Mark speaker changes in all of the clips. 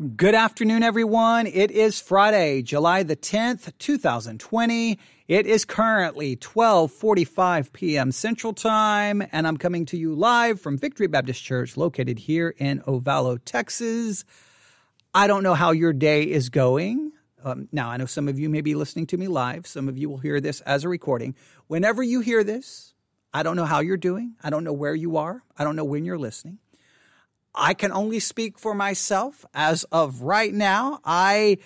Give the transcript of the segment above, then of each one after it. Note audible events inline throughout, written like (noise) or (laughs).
Speaker 1: Good afternoon, everyone. It is Friday, July the 10th, 2020. It is currently 12:45 p.m. Central Time, and I'm coming to you live from Victory Baptist Church located here in Ovalo, Texas. I don't know how your day is going. Um, now, I know some of you may be listening to me live. Some of you will hear this as a recording. Whenever you hear this, I don't know how you're doing. I don't know where you are. I don't know when you're listening. I can only speak for myself as of right now. I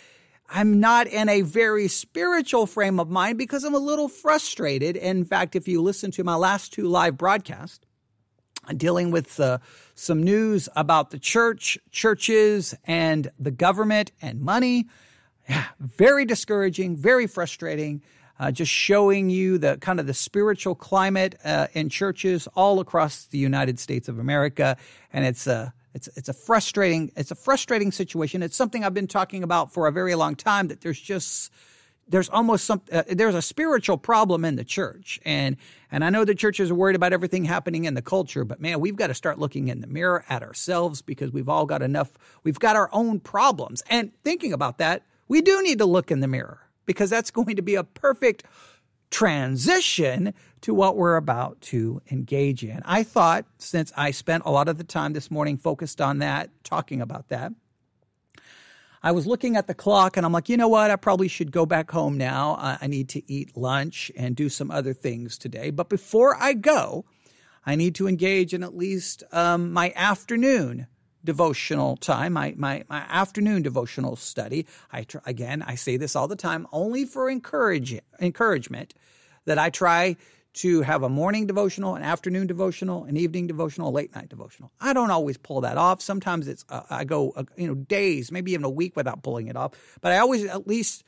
Speaker 1: I'm not in a very spiritual frame of mind because I'm a little frustrated. In fact, if you listen to my last two live broadcasts, dealing with uh, some news about the church, churches, and the government and money, yeah, very discouraging, very frustrating. Uh, just showing you the kind of the spiritual climate uh, in churches all across the United States of America, and it's a it's it's a frustrating it's a frustrating situation. It's something I've been talking about for a very long time. That there's just there's almost some uh, there's a spiritual problem in the church and and I know the churches are worried about everything happening in the culture but man we've got to start looking in the mirror at ourselves because we've all got enough we've got our own problems and thinking about that we do need to look in the mirror because that's going to be a perfect transition to what we're about to engage in. I thought, since I spent a lot of the time this morning focused on that, talking about that, I was looking at the clock and I'm like, you know what? I probably should go back home now. I need to eat lunch and do some other things today. But before I go, I need to engage in at least um, my afternoon devotional time, my, my, my afternoon devotional study. I try, again, I say this all the time, only for encourage, encouragement that I try to have a morning devotional, an afternoon devotional, an evening devotional, a late night devotional. I don't always pull that off. Sometimes it's uh, I go uh, you know days, maybe even a week without pulling it off. But I always at least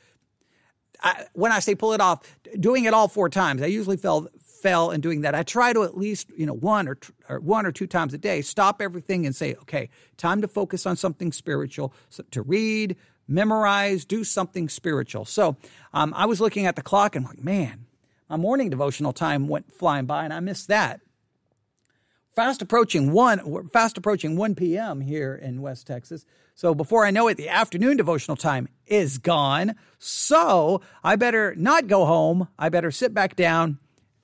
Speaker 1: I, when I say pull it off, doing it all four times. I usually fell fell in doing that. I try to at least you know one or, or one or two times a day stop everything and say, okay, time to focus on something spiritual, so to read, memorize, do something spiritual. So um, I was looking at the clock and I'm like, man my morning devotional time went flying by and I missed that. Fast approaching one, fast approaching 1 p.m. here in West Texas. So before I know it, the afternoon devotional time is gone. So I better not go home. I better sit back down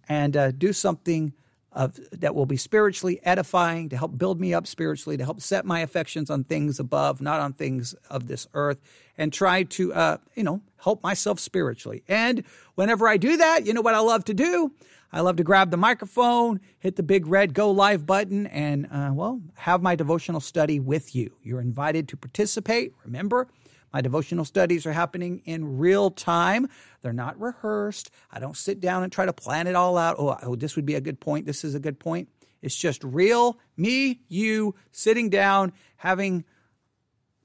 Speaker 1: and uh, do something of, that will be spiritually edifying to help build me up spiritually, to help set my affections on things above, not on things of this earth, and try to, uh, you know, help myself spiritually. And whenever I do that, you know what I love to do? I love to grab the microphone, hit the big red go live button, and, uh, well, have my devotional study with you. You're invited to participate. Remember, my devotional studies are happening in real time. They're not rehearsed. I don't sit down and try to plan it all out. Oh, oh, this would be a good point. This is a good point. It's just real, me, you, sitting down, having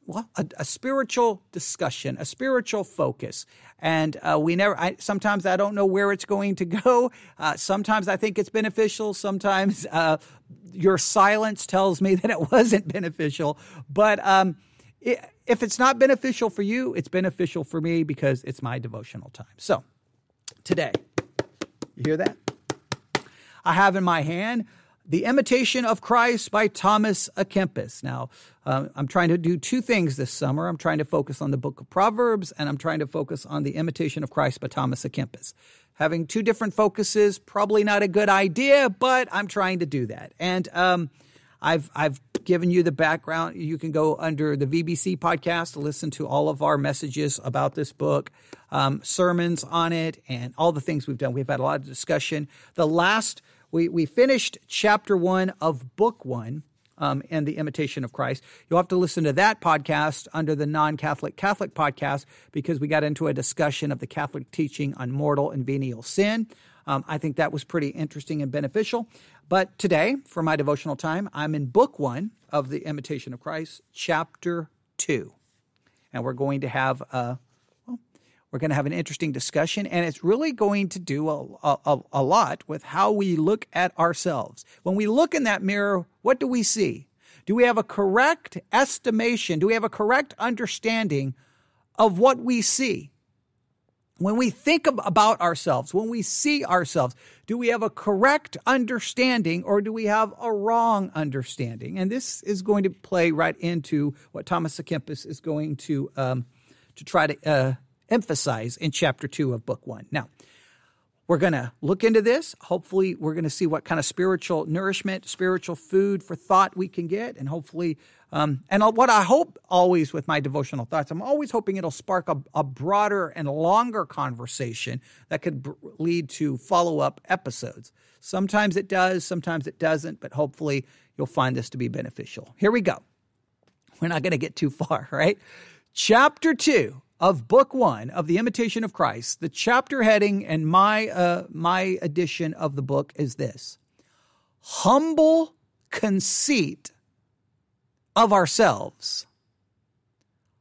Speaker 1: well, a, a, spiritual discussion, a spiritual focus. And uh, we never, I, sometimes I don't know where it's going to go. Uh, sometimes I think it's beneficial. Sometimes uh, your silence tells me (laughs) that it wasn't beneficial. But um, it, if it's not beneficial for you, it's beneficial for me because it's my devotional time. So today, you hear that? I have in my hand the Imitation of Christ by Thomas à Kempis. Now, uh, I'm trying to do two things this summer. I'm trying to focus on the book of Proverbs, and I'm trying to focus on the Imitation of Christ by Thomas à Kempis. Having two different focuses, probably not a good idea, but I'm trying to do that. And um, I've I've given you the background. You can go under the VBC podcast to listen to all of our messages about this book, um, sermons on it, and all the things we've done. We've had a lot of discussion. The last we, we finished chapter one of book one um, and the imitation of Christ. You'll have to listen to that podcast under the non Catholic Catholic podcast because we got into a discussion of the Catholic teaching on mortal and venial sin. Um, I think that was pretty interesting and beneficial. But today, for my devotional time, I'm in book one of the Imitation of Christ, chapter two. And we're going to have a we're going to have an interesting discussion, and it's really going to do a, a, a, lot with how we look at ourselves. When we look in that mirror, what do we see? Do we have a correct estimation? Do we have a correct understanding of what we see? When we think about ourselves, when we see ourselves, do we have a correct understanding or do we have a wrong understanding? And this is going to play right into what Thomas à Kempis is going to um, to try to uh, emphasize in chapter two of book one. Now, we're going to look into this. Hopefully, we're going to see what kind of spiritual nourishment, spiritual food for thought we can get, and hopefully um, and what I hope always with my devotional thoughts, I'm always hoping it'll spark a, a broader and longer conversation that could lead to follow up episodes. Sometimes it does, sometimes it doesn't, but hopefully you'll find this to be beneficial. Here we go. We're not going to get too far, (laughs) right? Chapter two of book one of the Imitation of Christ. The chapter heading and my uh, my edition of the book is this: humble conceit of ourselves,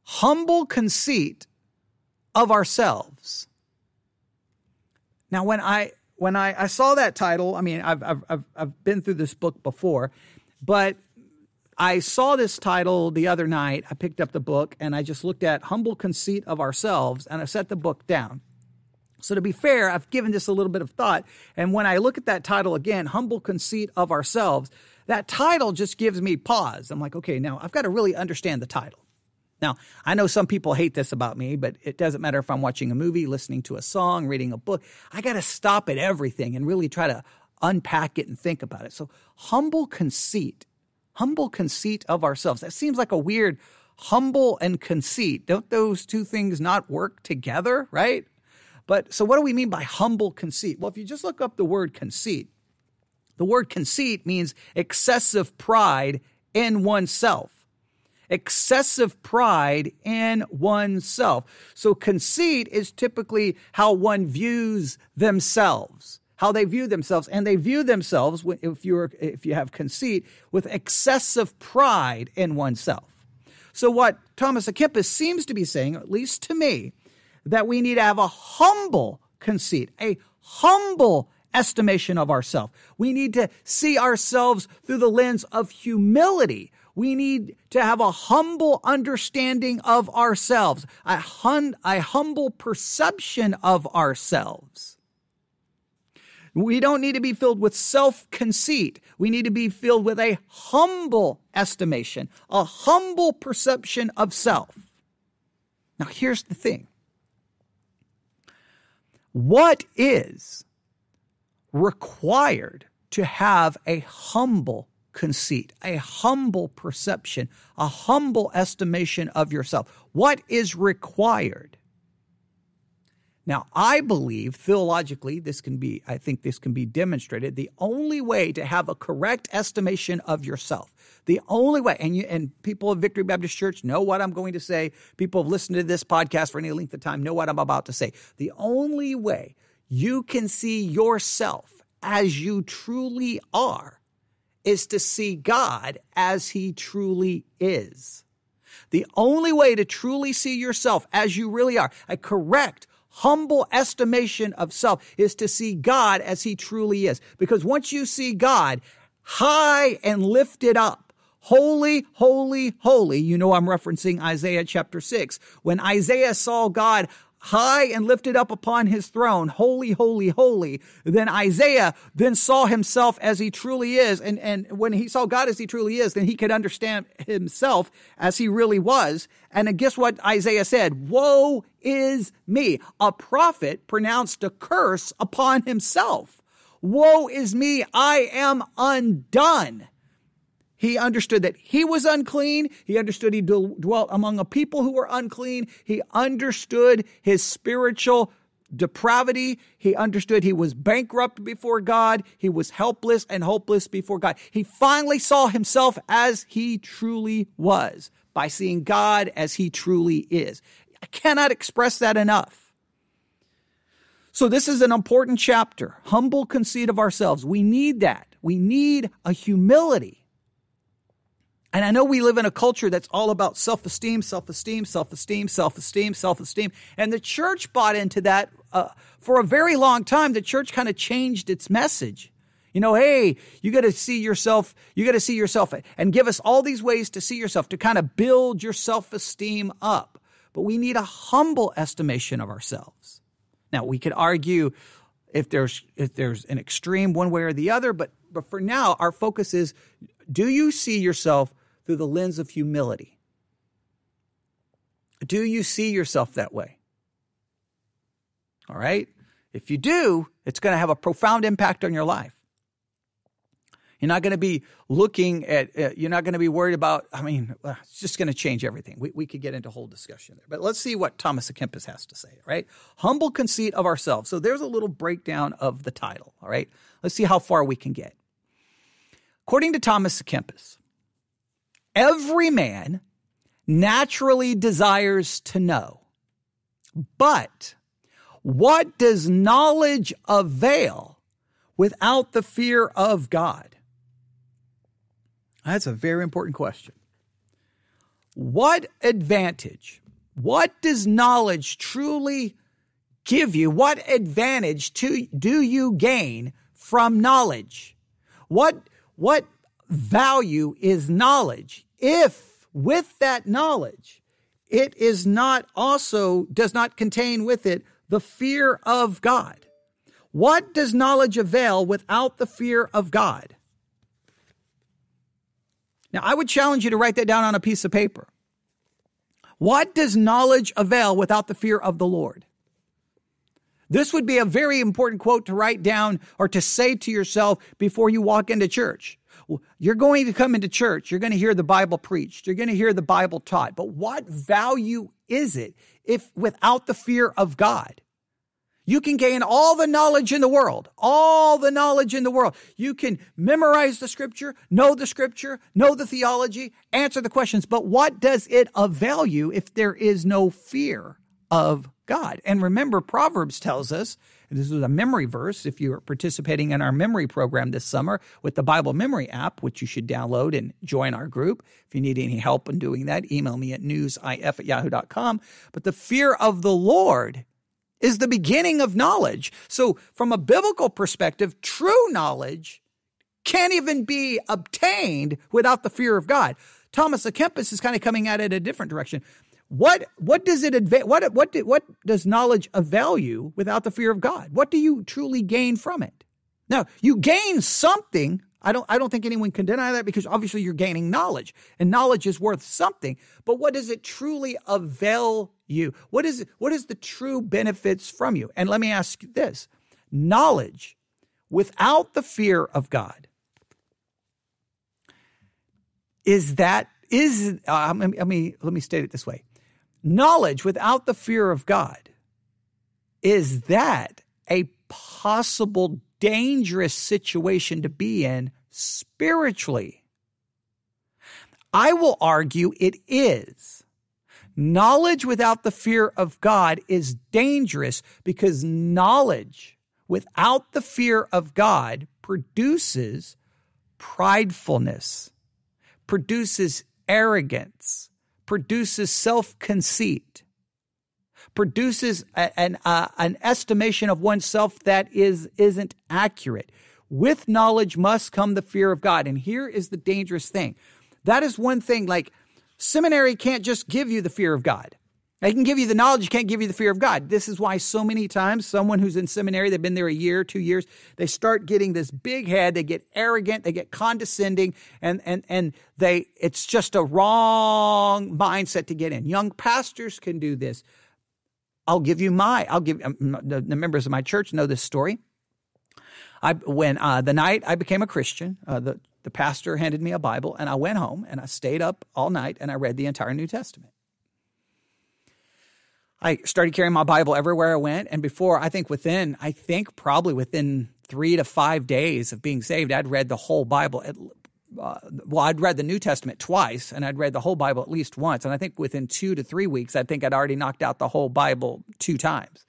Speaker 1: humble conceit of ourselves. Now, when I when I, I saw that title, I mean, I've, I've I've been through this book before, but I saw this title the other night. I picked up the book and I just looked at humble conceit of ourselves, and I set the book down. So to be fair, I've given this a little bit of thought, and when I look at that title again, humble conceit of ourselves, that title just gives me pause. I'm like, okay, now I've got to really understand the title. Now, I know some people hate this about me, but it doesn't matter if I'm watching a movie, listening to a song, reading a book. I got to stop at everything and really try to unpack it and think about it. So, humble conceit, humble conceit of ourselves. That seems like a weird humble and conceit. Don't those two things not work together, right? But so what do we mean by humble conceit? Well, if you just look up the word conceit, the word conceit means excessive pride in oneself. Excessive pride in oneself. So conceit is typically how one views themselves how they view themselves and they view themselves if you're if you have conceit with excessive pride in oneself so what thomas à kempis seems to be saying at least to me that we need to have a humble conceit a humble estimation of ourselves. We need to see ourselves through the lens of humility. We need to have a humble understanding of ourselves, a, a humble perception of ourselves. We don't need to be filled with self conceit. We need to be filled with a humble estimation, a humble perception of self. Now, here's the thing what is required to have a humble conceit, a humble perception, a humble estimation of yourself. What is required? Now, I believe theologically, this can be, I think this can be demonstrated. The only way to have a correct estimation of yourself, the only way, and you, and people of Victory Baptist Church know what I'm going to say. People have listened to this podcast for any length of time know what I'm about to say. The only way you can see yourself as you truly are is to see God as he truly is. The only way to truly see yourself as you really are, a correct, humble estimation of self, is to see God as he truly is. Because once you see God high and lifted up, holy, holy, holy, you know I'm referencing Isaiah chapter 6. When Isaiah saw God high and lifted up upon his throne, holy, holy, holy. Then Isaiah then saw himself as he truly is. And, and when he saw God as he truly is, then he could understand himself as he really was. And guess what Isaiah said? Woe is me. A prophet pronounced a curse upon himself. Woe is me. I am undone. He understood that he was unclean. He understood he dwelt among a people who were unclean. He understood his spiritual depravity. He understood he was bankrupt before God. He was helpless and hopeless before God. He finally saw himself as he truly was by seeing God as he truly is. I cannot express that enough. So this is an important chapter. Humble conceit of ourselves. We need that. We need a humility and I know we live in a culture that's all about self esteem, self esteem, self esteem, self esteem, self esteem. And the church bought into that uh, for a very long time. The church kind of changed its message. You know, hey, you got to see yourself, you got to see yourself and give us all these ways to see yourself to kind of build your self esteem up. But we need a humble estimation of ourselves. Now, we could argue if there's if there's an extreme one way or the other, but but for now, our focus is do you see yourself through the lens of humility? Do you see yourself that way? All right? If you do, it's going to have a profound impact on your life. You're not going to be looking at, you're not going to be worried about, I mean, uh, it's just going to change everything. We, we could get into a whole discussion there. But let's see what Thomas Kempis has to say, right? Humble conceit of ourselves. So there's a little breakdown of the title, all right? Let's see how far we can get. According to Thomas Kempis, every man naturally desires to know, but what does knowledge avail without the fear of God? That's a very important question. What advantage, what does knowledge truly give you? What advantage to, do you gain from knowledge? What, what value is knowledge if with that knowledge it is not also, does not contain with it the fear of God? What does knowledge avail without the fear of God? Now, I would challenge you to write that down on a piece of paper. What does knowledge avail without the fear of the Lord? This would be a very important quote to write down or to say to yourself before you walk into church. You're going to come into church. You're going to hear the Bible preached. You're going to hear the Bible taught. But what value is it if without the fear of God? You can gain all the knowledge in the world, all the knowledge in the world. You can memorize the scripture, know the scripture, know the theology, answer the questions. But what does it avail you if there is no fear of God? And remember, Proverbs tells us, this is a memory verse. If you're participating in our memory program this summer with the Bible Memory app, which you should download and join our group. If you need any help in doing that, email me at newsif at yahoo.com. But the fear of the Lord is the beginning of knowledge. So, from a biblical perspective, true knowledge can't even be obtained without the fear of God. Thomas à Kempis is kind of coming at it a different direction. What what does it adva- what what what does knowledge avail you without the fear of God? What do you truly gain from it? Now, you gain something. I don't I don't think anyone can deny that because obviously you're gaining knowledge and knowledge is worth something. But what does it truly avail you? What is what is the true benefits from you? And let me ask you this. Knowledge without the fear of God is that is uh, let me let me state it this way. Knowledge without the fear of God is that a possible dangerous situation to be in spiritually? I will argue it is. Knowledge without the fear of God is dangerous because knowledge without the fear of God produces pridefulness, produces arrogance, produces self conceit, produces a, an, uh, an estimation of oneself that is, isn't accurate. With knowledge must come the fear of God. And here is the dangerous thing. That is one thing, like, Seminary can't just give you the fear of God. They can give you the knowledge, you can't give you the fear of God. This is why so many times someone who's in seminary, they've been there a year, two years, they start getting this big head, they get arrogant, they get condescending, and and and they it's just a wrong mindset to get in. Young pastors can do this. I'll give you my, I'll give um, the, the members of my church know this story. I when uh, the night I became a Christian, uh, the the pastor handed me a Bible, and I went home and I stayed up all night and I read the entire New Testament. I started carrying my Bible everywhere I went, and before I think within I think probably within three to five days of being saved, I'd read the whole Bible. At, uh, well, I'd read the New Testament twice, and I'd read the whole Bible at least once. And I think within two to three weeks, I think I'd already knocked out the whole Bible two times.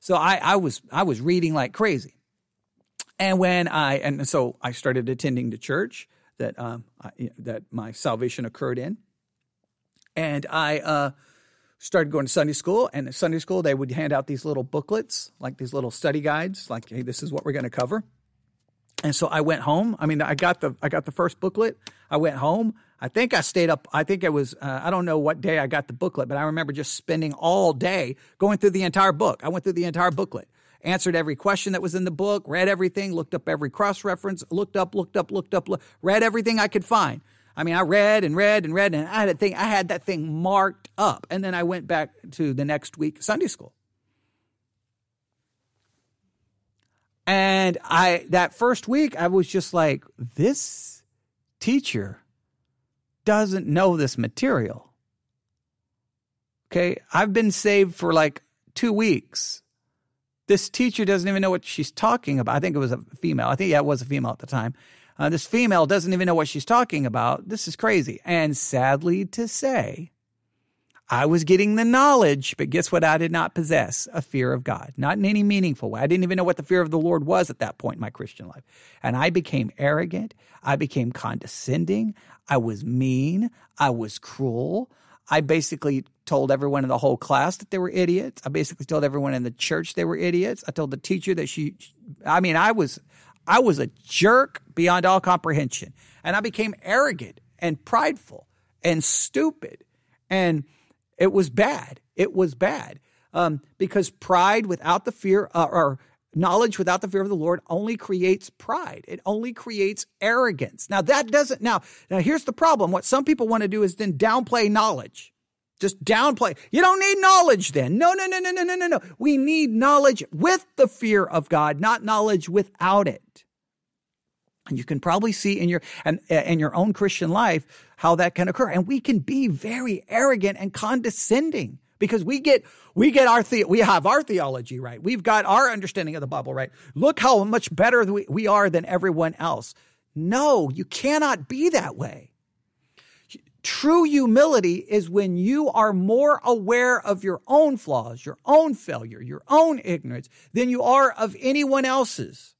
Speaker 1: So I, I was I was reading like crazy. And when I and so I started attending the church that um, I, that my salvation occurred in, and I uh, started going to Sunday school. And at Sunday school, they would hand out these little booklets, like these little study guides, like, "Hey, this is what we're going to cover." And so I went home. I mean, I got the I got the first booklet. I went home. I think I stayed up. I think it was, uh, I don't know what day I got the booklet, but I remember just spending all day going through the entire book. I went through the entire booklet, answered every question that was in the book, read everything, looked up every cross reference, looked up, looked up, looked up, look, read everything I could find. I mean, I read and read and read, and I had a thing. I had that thing marked up, and then I went back to the next week Sunday school. And I that first week, I was just like, this teacher doesn't know this material. Okay, I've been saved for like two weeks. This teacher doesn't even know what she's talking about. I think it was a female. I think yeah, it was a female at the time. Uh, this female doesn't even know what she's talking about. This is crazy. And sadly to say, I was getting the knowledge, but guess what? I did not possess a fear of God, not in any meaningful way. I didn't even know what the fear of the Lord was at that point in my Christian life. And I became arrogant. I became condescending. I was mean. I was cruel. I basically told everyone in the whole class that they were idiots. I basically told everyone in the church they were idiots. I told the teacher that she, I mean, I was, I was a jerk beyond all comprehension. And I became arrogant and prideful and stupid. And it was bad. It was bad. Um, because pride without the fear, uh, or knowledge without the fear of the Lord only creates pride. It only creates arrogance. Now that doesn't, now, now here's the problem. What some people want to do is then downplay knowledge. Just downplay. You don't need knowledge then. No, no, no, no, no, no, no, no. We need knowledge with the fear of God, not knowledge without it. And you can probably see in your and uh, in your own Christian life how that can occur. And we can be very arrogant and condescending because we get we get our the, we have our theology right. We've got our understanding of the Bible right. Look how much better we, we are than everyone else. No, you cannot be that way. True humility is when you are more aware of your own flaws, your own failure, your own ignorance than you are of anyone else's.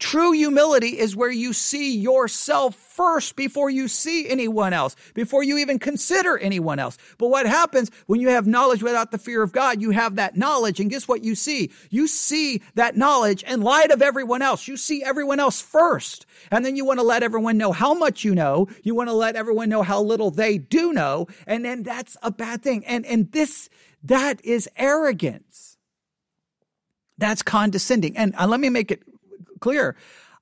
Speaker 1: True humility is where you see yourself first before you see anyone else, before you even consider anyone else. But what happens when you have knowledge without the fear of God? You have that knowledge, and guess what you see? You see that knowledge in light of everyone else. You see everyone else first. And then you want to let everyone know how much you know. You want to let everyone know how little they do know. And then that's a bad thing. And, and this, that is arrogance. That's condescending. And uh, let me make it clear.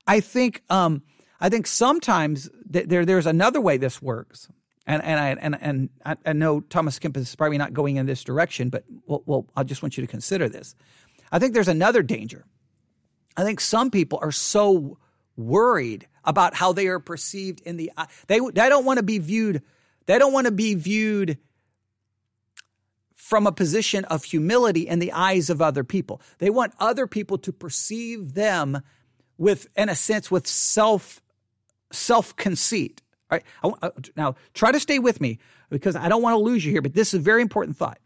Speaker 1: I think um, I think sometimes th- there there's another way this works, and and I and and I, I know Thomas Kempis is probably not going in this direction, but well, well, I just want you to consider this. I think there's another danger. I think some people are so worried about how they are perceived in the they they don't want to be viewed they don't want to be viewed from a position of humility in the eyes of other people. They want other people to perceive them with, in a sense, with self self conceit. Right. Uh, now, try to stay with me because I don't want to lose you here, but this is a very important thought.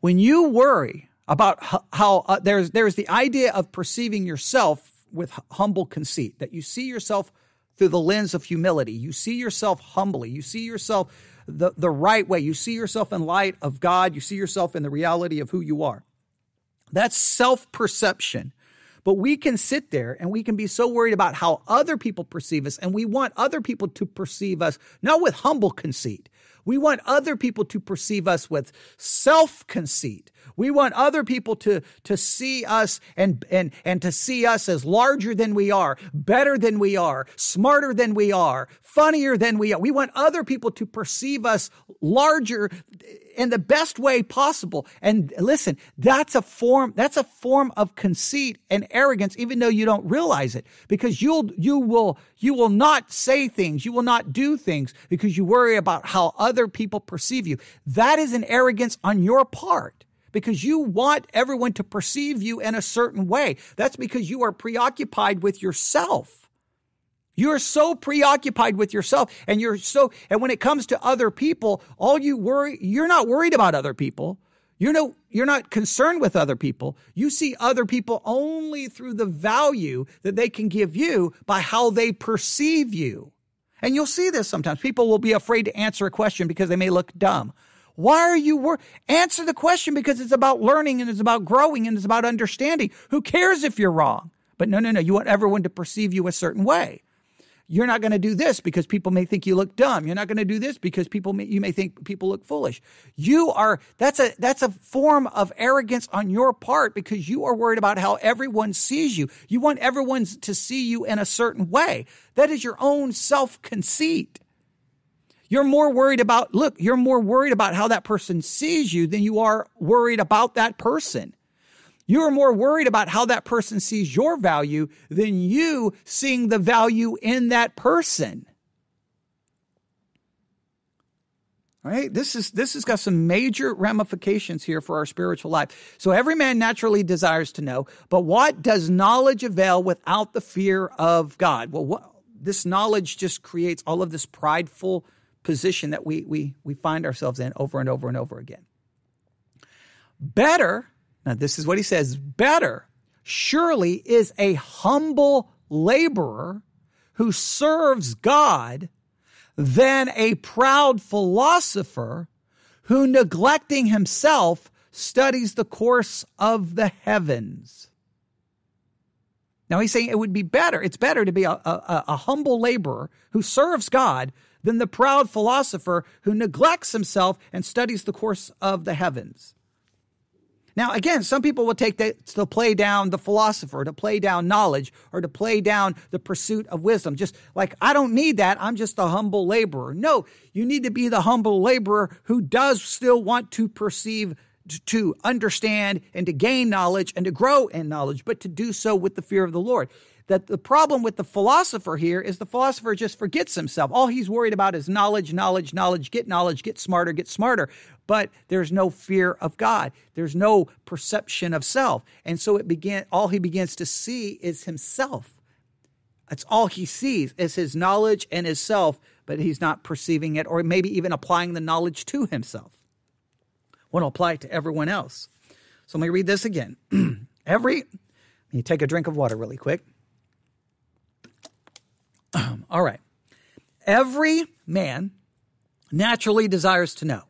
Speaker 1: When you worry about how, uh, there's there's the idea of perceiving yourself with humble conceit, that you see yourself through the lens of humility. You see yourself humbly. You see yourself the, the right way. You see yourself in light of God. You see yourself in the reality of who you are. That's self perception. But we can sit there and we can be so worried about how other people perceive us, and we want other people to perceive us not with humble conceit. We want other people to perceive us with self conceit. We want other people to, to see us and, and, and to see us as larger than we are, better than we are, smarter than we are, funnier than we are. We want other people to perceive us larger in the best way possible. And listen, that's a form, that's a form of conceit and arrogance, even though you don't realize it, because you'll, you will, you will not say things. You will not do things because you worry about how other people perceive you. That is an arrogance on your part because you want everyone to perceive you in a certain way. That's because you are preoccupied with yourself. You're so preoccupied with yourself and you're so, and when it comes to other people, all you worry, you're not worried about other people. You're no, you're not concerned with other people. You see other people only through the value that they can give you by how they perceive you. And you'll see this sometimes. People will be afraid to answer a question because they may look dumb. Why are you wor- answer the question because it's about learning and it's about growing and it's about understanding. Who cares if you're wrong? But no, no, no. You want everyone to perceive you a certain way. You're not going to do this because people may think you look dumb. You're not going to do this because people may, you may think people look foolish. You are that's a that's a form of arrogance on your part because you are worried about how everyone sees you. You want everyone to see you in a certain way. That is your own self-conceit. You're more worried about look, you're more worried about how that person sees you than you are worried about that person. You are more worried about how that person sees your value than you seeing the value in that person. Right? This is this has got some major ramifications here for our spiritual life. So every man naturally desires to know, but what does knowledge avail without the fear of God? Well, what, this knowledge just creates all of this prideful position that we we we find ourselves in over and over and over again. Better now, this is what he says better surely is a humble laborer who serves God than a proud philosopher who, neglecting himself, studies the course of the heavens. Now he's saying it would be better, it's better to be a, a, a, humble laborer who serves God than the proud philosopher who neglects himself and studies the course of the heavens. Now, again, some people will take that to play down the philosopher, to play down knowledge, or to play down the pursuit of wisdom. Just like, I don't need that. I'm just a humble laborer. No, you need to be the humble laborer who does still want to perceive to understand and to gain knowledge and to grow in knowledge, but to do so with the fear of the Lord that the problem with the philosopher here is the philosopher just forgets himself. All he's worried about is knowledge, knowledge, knowledge, get knowledge, get smarter, get smarter. But there's no fear of God. There's no perception of self. And so it began all he begins to see is himself. That's all he sees is his knowledge and his self, but he's not perceiving it or maybe even applying the knowledge to himself. Want to apply it to everyone else. So let me read this again. (clears throat) Every, you take a drink of water really quick. (clears throat) All right. Every man naturally desires to know.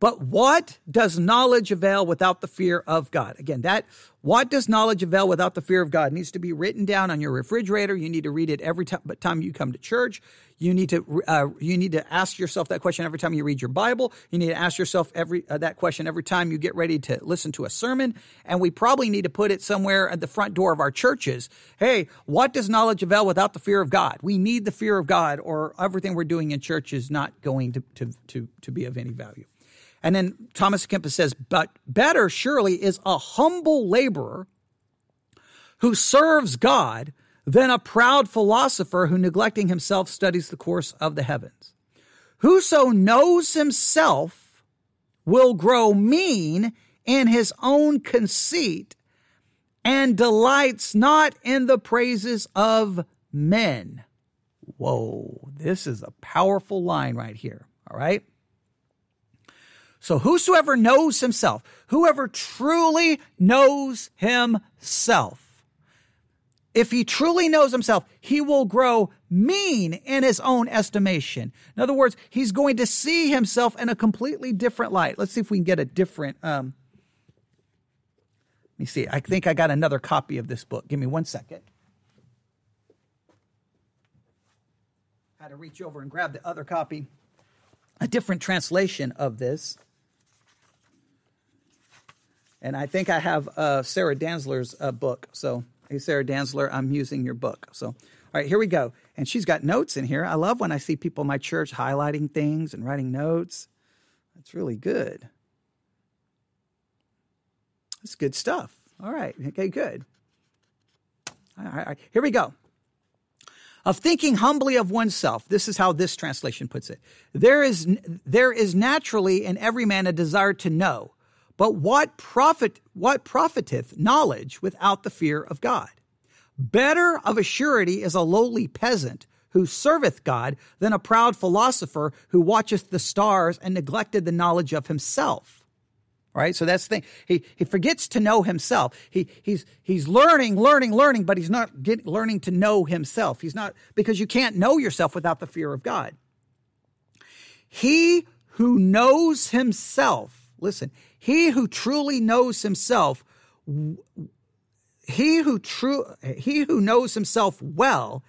Speaker 1: But what does knowledge avail without the fear of God? Again, that what does knowledge avail without the fear of God? Needs to be written down on your refrigerator. You need to read it every time you come to church. You need to uh, you need to ask yourself that question every time you read your Bible. You need to ask yourself every uh, that question every time you get ready to listen to a sermon. And we probably need to put it somewhere at the front door of our churches. Hey, what does knowledge avail without the fear of God? We need the fear of God, or everything we're doing in church is not going to to to, to be of any value. And then Thomas Kempis says, but better surely is a humble laborer who serves God than a proud philosopher who, neglecting himself, studies the course of the heavens. Whoso knows himself will grow mean in his own conceit and delights not in the praises of men. Whoa, this is a powerful line right here. All right. So whosoever knows himself, whoever truly knows himself, if he truly knows himself, he will grow mean in his own estimation. In other words, he's going to see himself in a completely different light. Let's see if we can get a different. Um, let me see. I think I got another copy of this book. Give me one second. I had to reach over and grab the other copy, a different translation of this. And I think I have uh, Sarah Danzler's uh, book. So, hey, Sarah Danzler, I'm using your book. So, all right, here we go. And she's got notes in here. I love when I see people in my church highlighting things and writing notes. That's really good. That's good stuff. All right. Okay, good. All right, all right. Here we go. Of thinking humbly of oneself. This is how this translation puts it. There is, there is naturally in every man a desire to know but what profit what profiteth knowledge without the fear of God? Better of a surety is a lowly peasant who serveth God than a proud philosopher who watcheth the stars and neglected the knowledge of himself. Right? So that's the thing. He, he forgets to know himself. He, he's, he's learning, learning, learning, but he's not learning to know himself. He's not, because you can't know yourself without the fear of God. He who knows himself, listen, he who truly knows himself, he who true he who knows himself well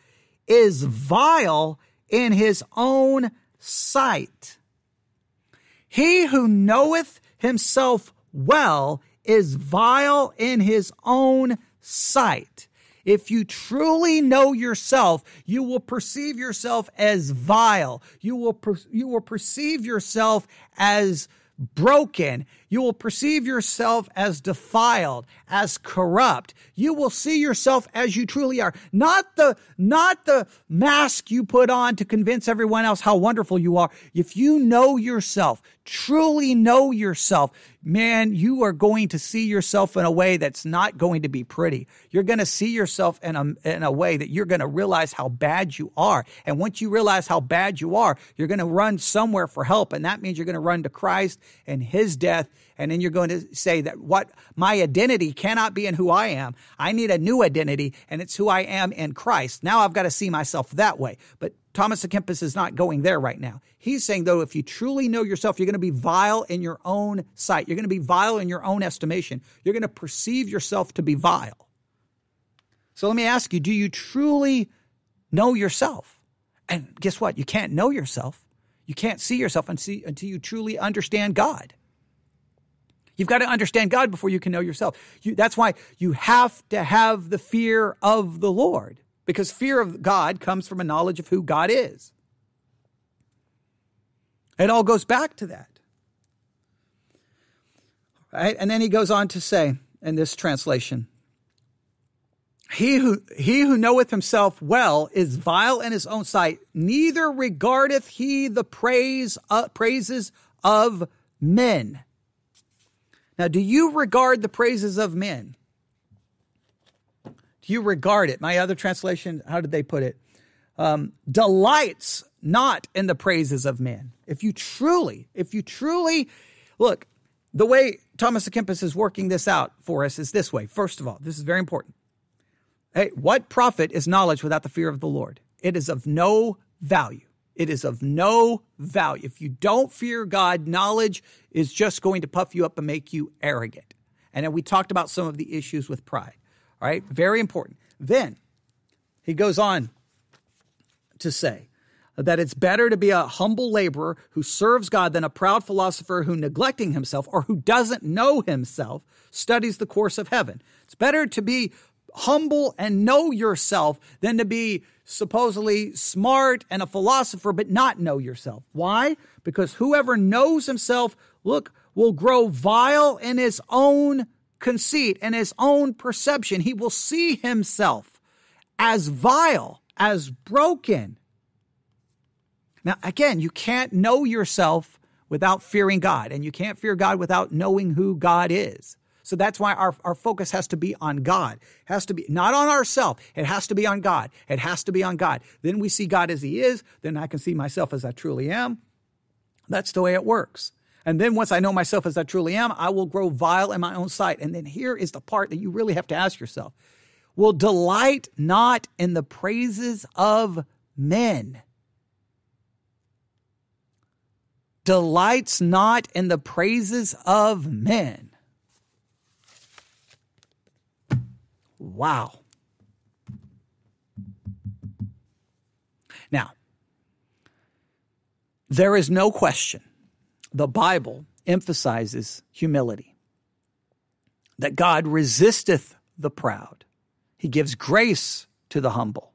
Speaker 1: is vile in his own sight. He who knoweth himself well is vile in his own sight. If you truly know yourself, you will perceive yourself as vile. You will, per- you will perceive yourself as broken. You will perceive yourself as defiled, as corrupt. You will see yourself as you truly are. Not the, not the mask you put on to convince everyone else how wonderful you are. If you know yourself, truly know yourself, man, you are going to see yourself in a way that's not going to be pretty. You're going to see yourself in a, in a way that you're going to realize how bad you are. And once you realize how bad you are, you're going to run somewhere for help. And that means you're going to run to Christ and his death. And then you're going to say that what my identity cannot be in who I am. I need a new identity and it's who I am in Christ. Now I've got to see myself that way. But Thomas à Kempis is not going there right now. He's saying, though, if you truly know yourself, you're going to be vile in your own sight. You're going to be vile in your own estimation. You're going to perceive yourself to be vile. So let me ask you do you truly know yourself? And guess what? You can't know yourself. You can't see yourself until you truly understand God. You've got to understand God before you can know yourself. You, that's why you have to have the fear of the Lord because fear of God comes from a knowledge of who God is. It all goes back to that. Right? And then he goes on to say in this translation, he who, he who knoweth himself well is vile in his own sight, neither regardeth he the praise, uh, praises of men. Now, do you regard the praises of men? Do you regard it? My other translation, how did they put it? Um, delights not in the praises of men. If you truly, if you truly look, the way Thomas à Kempis is working this out for us is this way. First of all, this is very important. Hey, what profit is knowledge without the fear of the Lord? It is of no value. It is of no value. If you don't fear God, knowledge is just going to puff you up and make you arrogant. And then we talked about some of the issues with pride. All right, very important. Then he goes on to say that it's better to be a humble laborer who serves God than a proud philosopher who, neglecting himself or who doesn't know himself, studies the course of heaven. It's better to be humble and know yourself than to be supposedly smart and a philosopher but not know yourself. Why? Because whoever knows himself, look, will grow vile in his own conceit and his own perception. He will see himself as vile, as broken. Now, again, you can't know yourself without fearing God, and you can't fear God without knowing who God is. So that's why our, our focus has to be on God. Has to be not on ourselves. It has to be on God. It has to be on God. Then we see God as He is. Then I can see myself as I truly am. That's the way it works. And then once I know myself as I truly am, I will grow vile in my own sight. And then here is the part that you really have to ask yourself Will delight not in the praises of men? Delights not in the praises of men. Wow. Now, there is no question the Bible emphasizes humility. That God resisteth the proud, He gives grace to the humble.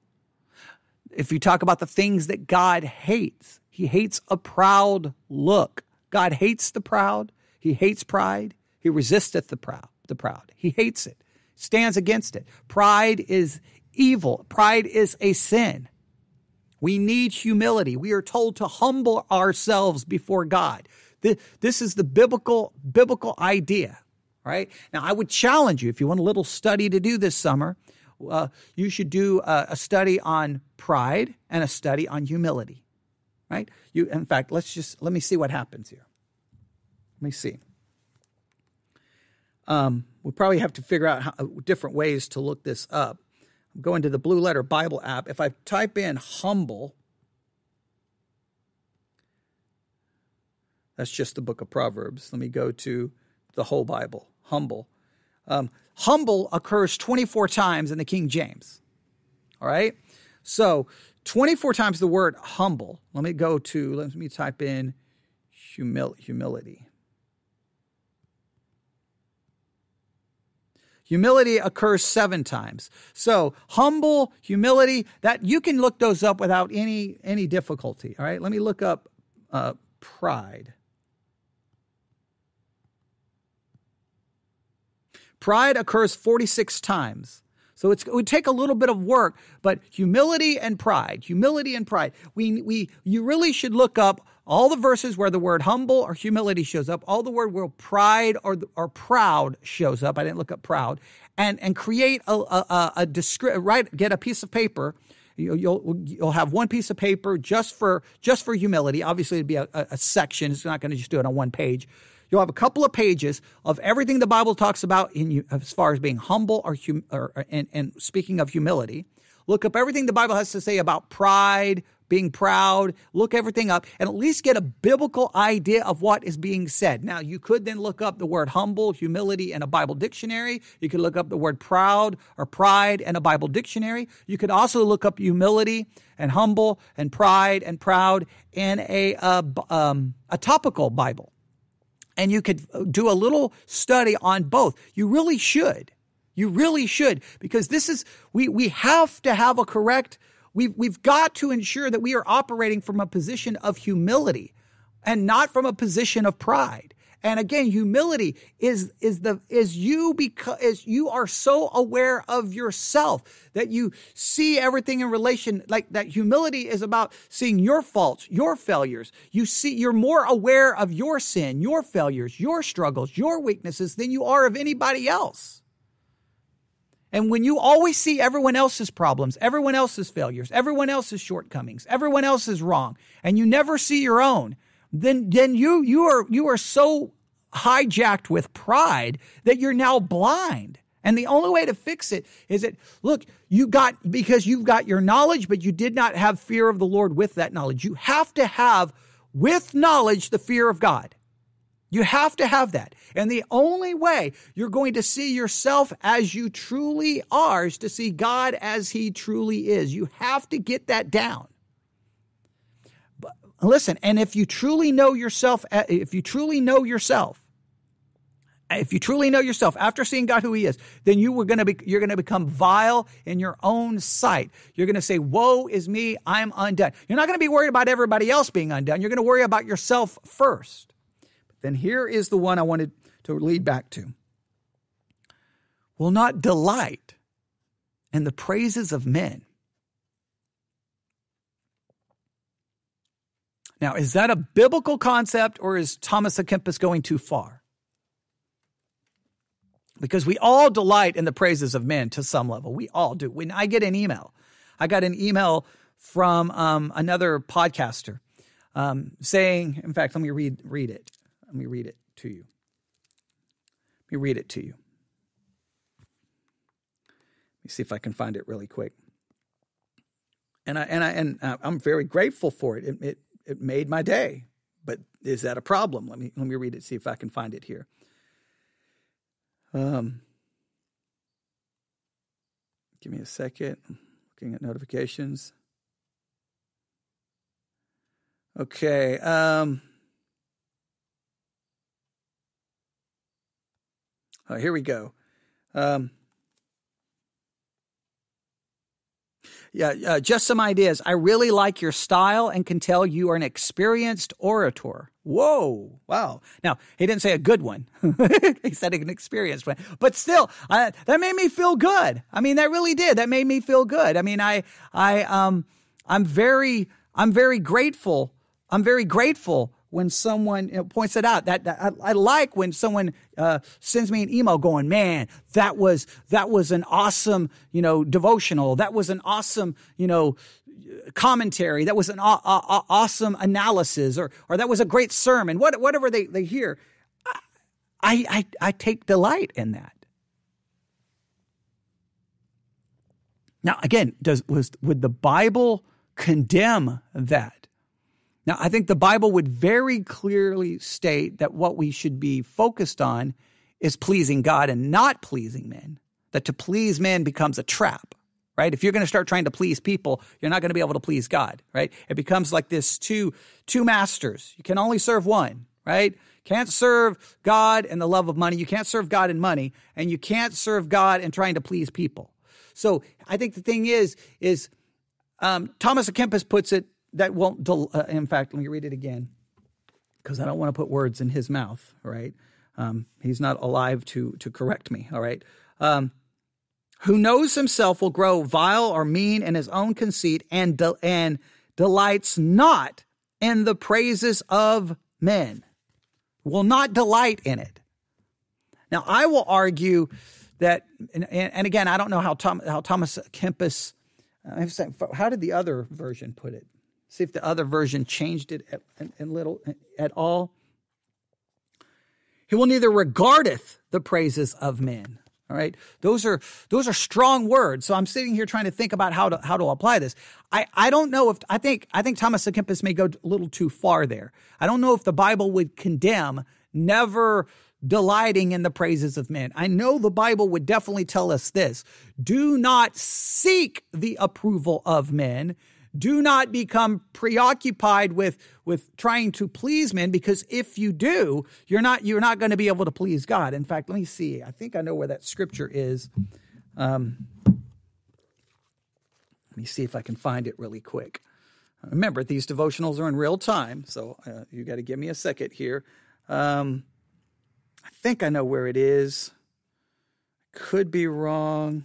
Speaker 1: If you talk about the things that God hates, He hates a proud look. God hates the proud, He hates pride, He resisteth the proud, the proud. He hates it, stands against it. Pride is evil, pride is a sin. We need humility. We are told to humble ourselves before God. This is the biblical biblical idea, right? Now, I would challenge you if you want a little study to do this summer. Uh, you should do a, a study on pride and a study on humility, right? You, in fact, let's just let me see what happens here. Let me see. Um, we probably have to figure out how, different ways to look this up. I'm going to the Blue Letter Bible app. If I type in humble, That's just the book of Proverbs. Let me go to the whole Bible. Humble. Um, humble occurs 24 times in the King James. All right? So 24 times the word humble. Let me go to, let me type in humil- humility. Humility occurs seven times. So humble, humility, that you can look those up without any any difficulty. All right, let me look up uh, pride. Pride occurs 46 times. So it would take a little bit of work, but humility and pride, humility and pride. We, we, you really should look up all the verses where the word humble or humility shows up, all the word where pride or, or proud shows up. I didn't look up proud and, and create a, a, a, a right, get a piece of paper. You'll, you'll, you'll have one piece of paper just for, just for humility. Obviously it'd be a, a section. It's not going to just do it on one page You'll have a couple of pages of everything the Bible talks about in as far as being humble or, hum, or and, and speaking of humility. Look up everything the Bible has to say about pride, being proud, look everything up, and at least get a biblical idea of what is being said. Now, you could then look up the word humble, humility in a Bible dictionary. You could look up the word proud or pride in a Bible dictionary. You could also look up humility and humble and pride and proud in a, uh, um, a topical Bible and you could do a little study on both. You really should. You really should because this is we we have to have a correct we've we've got to ensure that we are operating from a position of humility and not from a position of pride. And again, humility is is the is you because is you are so aware of yourself that you see everything in relation like that humility is about seeing your faults, your failures. You see you're more aware of your sin, your failures, your struggles, your weaknesses than you are of anybody else. And when you always see everyone else's problems, everyone else's failures, everyone else's shortcomings, everyone else is wrong, and you never see your own, then then you you are you are so hijacked with pride that you're now blind. And the only way to fix it is that, look, you got, because you've got your knowledge, but you did not have fear of the Lord with that knowledge. You have to have, with knowledge, the fear of God. You have to have that. And the only way you're going to see yourself as you truly are is to see God as he truly is. You have to get that down. But listen, and if you truly know yourself, eh, if you truly know yourself, eh, if you truly know yourself after seeing God who he is, then you were going to be you're going to become vile in your own sight. You're going to say, "Woe is me, I'm undone." You're not going to be worried about everybody else being undone. You're going to worry about yourself first. Then here is the one I wanted to lead back to. Will not delight in the praises of men. Now, is that a biblical concept or is Thomas à Kempis going too far? because we all delight in the praises of men to some level. We all do. When I get an email, I got an email from um, another podcaster um, saying, in fact, let me read read it. Let me read it to you. Let me read it to you. Let me see if I can find it really quick. And I and I and I'm very grateful for it. It it, it made my day. But is that a problem? Let me let me read it. See if I can find it here. Um, give me a second. looking at notifications. Okay. Um, oh, here we go. Um, yeah, uh, just some ideas. I really like your style and can tell you are an experienced orator. Whoa, wow. Now, he didn't say a good one. (laughs) he said an experienced one. But still, that made me feel good. I mean, that really did. That made me feel good. I mean, I, I, um, I'm very, I'm very grateful. I'm very grateful when someone you know, points it out. That, that I, I, like when someone uh, sends me an email going, "Man, that was that was an awesome you know devotional. That was an awesome you know commentary. That was an aw- aw- awesome analysis, or or that was a great sermon. What, whatever they they hear, I, I I take delight in that. Now, again, does was would the Bible condemn that? Now, I think the Bible would very clearly state that what we should be focused on is pleasing God and not pleasing men, that to please men becomes a trap, right? If you're going to start trying to please people, you're not going to be able to please God, right? It becomes like this two two masters. You can only serve one, right? Can't serve God and the love of money. You can't serve God and money, and you can't serve God and trying to please people. So I think the thing is, is um, Thomas à Kempis puts it that won't. Del- uh, in fact, let me read it again because I don't want to put words in his mouth. Right? Um, he's not alive to to correct me. All right. Um, who knows himself will grow vile or mean in his own conceit and de- and delights not in the praises of men will not delight in it now i will argue that and, and again i don't know how, Tom, how thomas kempis how did the other version put it see if the other version changed it at, at little at all he will neither regardeth the praises of men all right. Those are those are strong words. So I'm sitting here trying to think about how to how to apply this. I, I don't know if I think I think Thomas Kempis may go a little too far there. I don't know if the Bible would condemn never delighting in the praises of men. I know the Bible would definitely tell us this. Do not seek the approval of men do not become preoccupied with with trying to please men because if you do you're not you're not going to be able to please god. In fact let me see. I think i know where that scripture is. Um, let me see if i can find it really quick. Remember these devotionals are in real time so uh, you got to give me a second here. Um, i think i know where it is. Could be wrong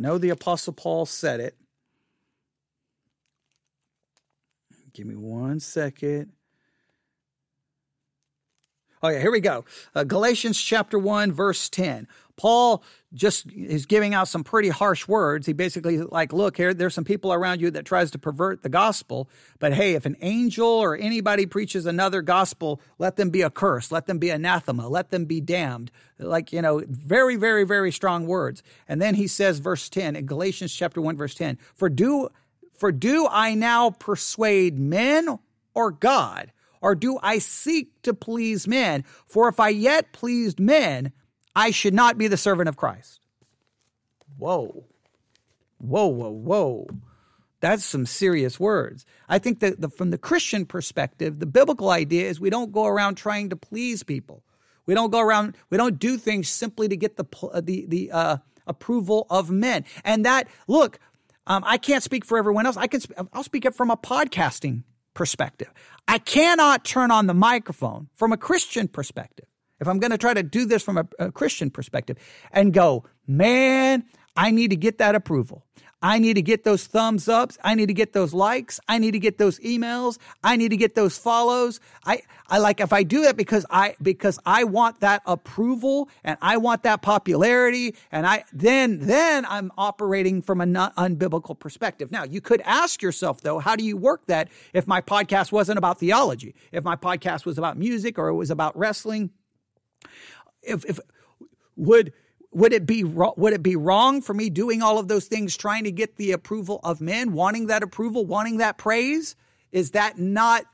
Speaker 1: I know the Apostle Paul said it. Give me one second. Oh, yeah, here we go. Uh, Galatians chapter 1, verse 10. Paul just is giving out some pretty harsh words. He basically like, look here, there's some people around you that tries to pervert the gospel, but hey, if an angel or anybody preaches another gospel, let them be accursed, let them be anathema, let them be damned. Like, you know, very, very, very strong words. And then he says, verse 10 in Galatians chapter 1, verse 10, for do for do I now persuade men or God? Or do I seek to please men? For if I yet pleased men, I should not be the servant of Christ. Whoa. Whoa, whoa, whoa. That's some serious words. I think that the, from the Christian perspective, the biblical idea is we don't go around trying to please people. We don't go around, we don't do things simply to get the, uh, the, the uh, approval of men. And that, look, um, I can't speak for everyone else. I can, I'll speak it from a podcasting perspective. I cannot turn on the microphone from a Christian perspective if I'm going to try to do this from a, a Christian perspective and go, man, I need to get that approval. I need to get those thumbs ups. I need to get those likes. I need to get those emails. I need to get those follows. I, I like if I do that because I because I want that approval and I want that popularity and I then then I'm operating from an unbiblical perspective. Now, you could ask yourself though, how do you work that if my podcast wasn't about theology? If my podcast was about music or it was about wrestling? If, if would would it be would it be wrong for me doing all of those things trying to get the approval of men wanting that approval wanting that praise? Is that not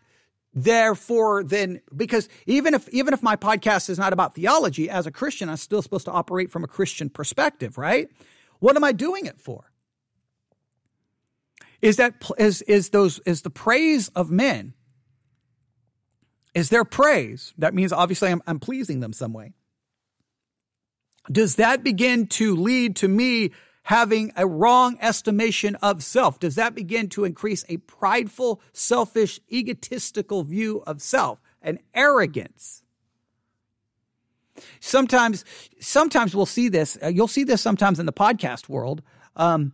Speaker 1: therefore then? Because even if even if my podcast is not about theology as a christian i'm still supposed to operate from a christian perspective right? What am i doing it for? Is that is is those is the praise of men is their praise that means obviously i'm, I'm pleasing them some way does that begin to lead to me having a wrong estimation of self? Does that begin to increase a prideful, selfish, egotistical view of self, an arrogance? Sometimes, sometimes we'll see this. Uh, you'll see this sometimes in the podcast world. Um,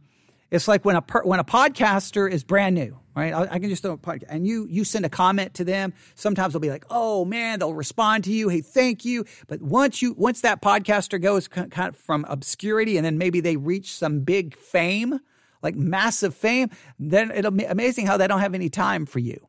Speaker 1: it's like when a per, when a podcaster is brand new, right? I, I can just throw a podcast, and you you send a comment to them. Sometimes they'll be like, "Oh man," they'll respond to you, "Hey, thank you." But once you once that podcaster goes kind of from obscurity, and then maybe they reach some big fame, like massive fame, then it'll be amazing how they don't have any time for you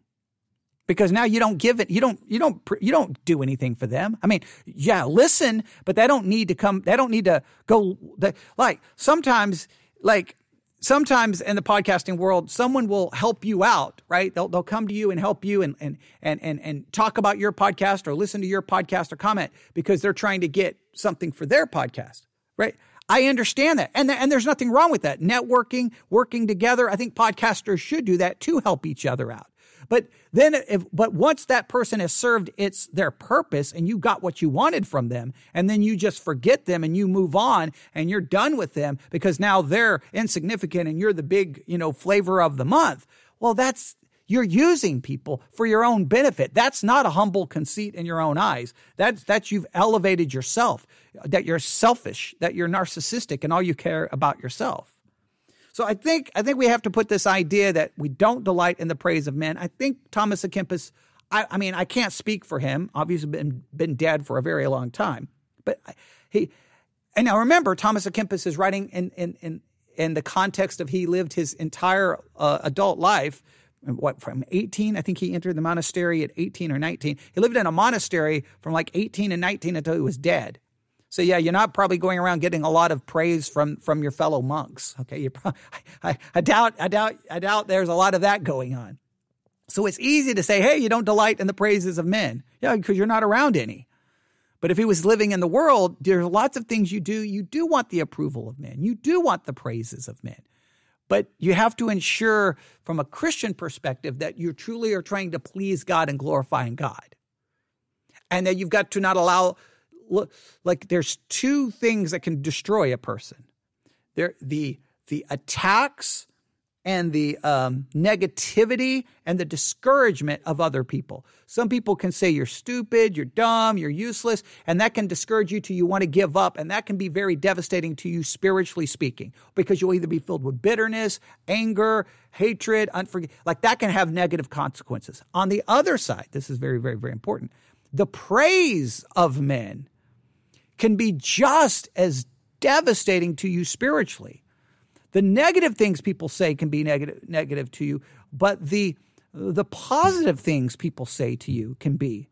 Speaker 1: because now you don't give it you don't you don't you don't do anything for them i mean yeah listen but they don't need to come they don't need to go they, like sometimes like sometimes in the podcasting world, someone will help you out, right? They'll, they'll come to you and help you and, and, and, and, and talk about your podcast or listen to your podcast or comment because they're trying to get something for their podcast, right? I understand that. And, th- and there's nothing wrong with that. Networking, working together. I think podcasters should do that to help each other out. But then if, but once that person has served its, their purpose and you got what you wanted from them, and then you just forget them and you move on and you're done with them because now they're insignificant and you're the big, you know, flavor of the month. Well, that's, you're using people for your own benefit. That's not a humble conceit in your own eyes. That's that you've elevated yourself, that you're selfish, that you're narcissistic, and all you care about yourself. So I think I think we have to put this idea that we don't delight in the praise of men. I think Thomas à Kempis. I, I mean, I can't speak for him. Obviously, been been dead for a very long time, but he. And now remember, Thomas à Kempis is writing in in in in the context of he lived his entire uh, adult life what from 18 i think he entered the monastery at 18 or 19 he lived in a monastery from like 18 and 19 until he was dead so yeah you're not probably going around getting a lot of praise from from your fellow monks okay? You (laughs) I, I doubt i doubt i doubt there's a lot of that going on. So it's easy to say hey you don't delight in the praises of men. Yeah because you're not around any. But if he was living in the world there's lots of things you do. You do want the approval of men. You do want the praises of men. But you have to ensure from a Christian perspective that you truly are trying to please God and glorifying God. And that you've got to not allow, like, there's two things that can destroy a person. There, the, the attacks and the um, negativity and the discouragement of other people. Some people can say you're stupid, you're dumb, you're useless, and that can discourage you to you want to give up, and that can be very devastating to you spiritually speaking, because you'll either be filled with bitterness, anger, hatred, unforg- like that can have negative consequences. On the other side, this is very, very, very important. The praise of men can be just as devastating to you spiritually the negative things people say can be negative negative to you, but the the positive things people say to you can be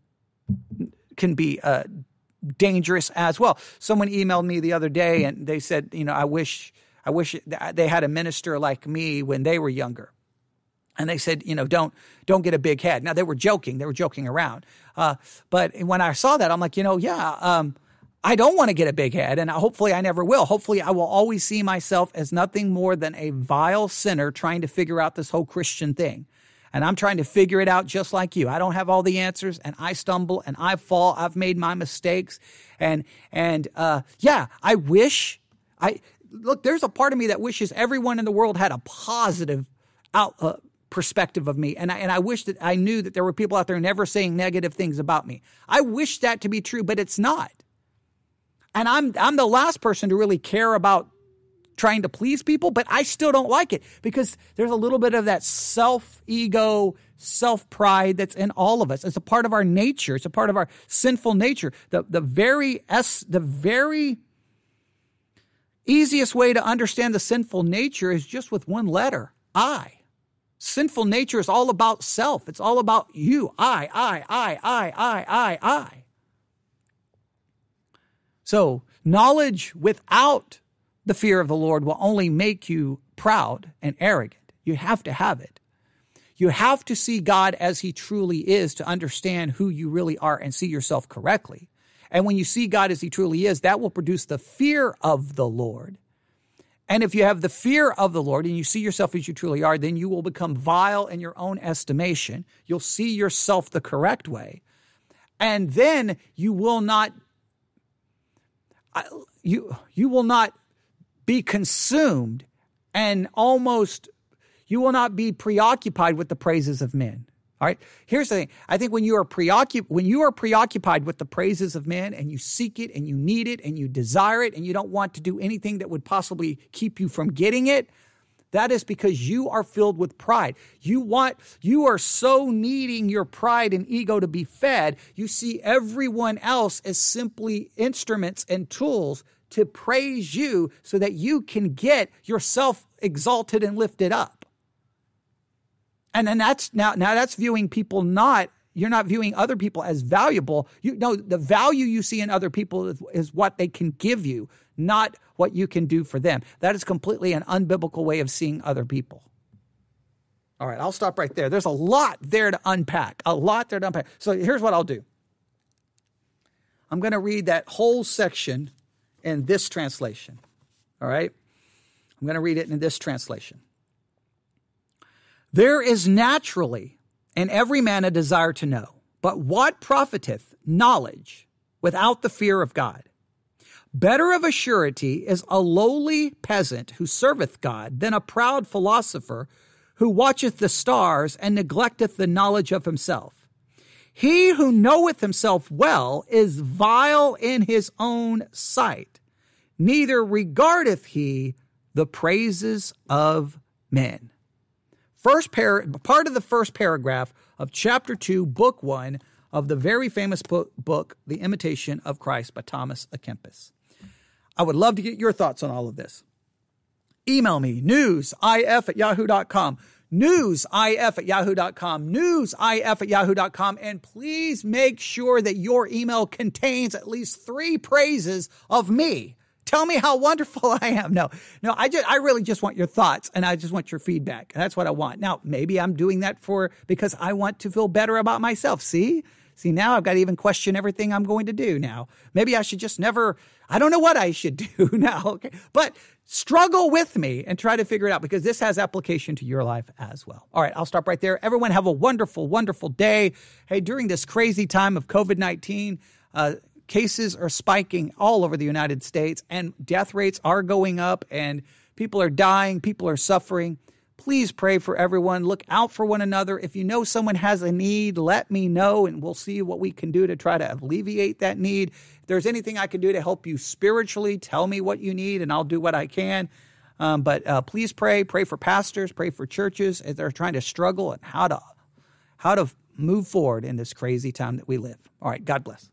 Speaker 1: can be uh, dangerous as well. Someone emailed me the other day and they said, you know, I wish I wish they had a minister like me when they were younger. And they said, you know, don't don't get a big head. Now they were joking; they were joking around. Uh, but when I saw that, I'm like, you know, yeah, um, I don't want to get a big head, and hopefully I never will. Hopefully, I will always see myself as nothing more than a vile sinner trying to figure out this whole Christian thing. And I'm trying to figure it out just like you. I don't have all the answers, and I stumble and I fall. I've made my mistakes, and and uh, yeah, I wish I look. There's a part of me that wishes everyone in the world had a positive out. Uh, perspective of me. And I, and I wish that I knew that there were people out there never saying negative things about me. I wish that to be true, but it's not. And I'm I'm the last person to really care about trying to please people, but I still don't like it because there's a little bit of that self ego, self pride that's in all of us. It's a part of our nature. It's a part of our sinful nature. The the very s the very easiest way to understand the sinful nature is just with one letter, I. Sinful nature is all about self. It's all about you. I, I, I, I, I, I, I. So, knowledge without the fear of the Lord will only make you proud and arrogant. You have to have it. You have to see God as He truly is to understand who you really are and see yourself correctly. And when you see God as He truly is, that will produce the fear of the Lord. And if you have the fear of the Lord and you see yourself as you truly are, then you will become vile in your own estimation. You'll see yourself the correct way. And then you will not you you will not be consumed and almost you will not be preoccupied with the praises of men. All right. Here's the thing. I think when you are preoccupied when you are preoccupied with the praises of men and you seek it and you need it and you desire it and you don't want to do anything that would possibly keep you from getting it, that is because you are filled with pride. You want, you are so needing your pride and ego to be fed. You see everyone else as simply instruments and tools to praise you so that you can get yourself exalted and lifted up. And then that's now, now that's viewing people not you're not viewing other people as valuable. You know, the value you see in other people is, is, what they can give you, not what you can do for them. That is completely an unbiblical way of seeing other people. All right, I'll stop right there. There's a lot there to unpack, a lot there to unpack. So here's what I'll do I'm going to read that whole section in this translation. All right. I'm going to read it in this translation. There is naturally in every man a desire to know, but what profiteth knowledge without the fear of God? Better of a surety is a lowly peasant who serveth God than a proud philosopher who watcheth the stars and neglecteth the knowledge of himself. He who knoweth himself well is vile in his own sight, neither regardeth he the praises of men. First par- part of the first paragraph of chapter 2, book 1 of the very famous book, book The Imitation of Christ by Thomas à Kempis. I would love to get your thoughts on all of this. Email me, newsif at yahoo.com, newsif at yahoo.com, newsif at yahoo.com, and please make sure that your email contains at least three praises of me. Tell me how wonderful (laughs) I am. No, no, I just, I really just want your thoughts and I just want your feedback. That's what I want. Now, maybe I'm doing that for, because I want to feel better about myself. See? See, now I've got to even question everything I'm going to do now. Maybe I should just never, I don't know what I should (laughs) do now. Okay. But struggle with me and try to figure it out because this has application to your life as well. All right. I'll stop right there. Everyone have a wonderful, wonderful day. Hey, during this crazy time of COVID 19, uh, cases are spiking all over the United States and death rates are going up and people are dying, people are suffering. Please pray for everyone. Look out for one another. If you know someone has a need, let me know and we'll see what we can do to try to alleviate that need. If there's anything I can do to help you spiritually, tell me what you need and I'll do what I can. Um, but uh, please pray. Pray for pastors. Pray for churches as they're trying to struggle and how to how to move forward in this crazy time that we live. All right. God bless.